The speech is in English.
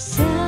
See.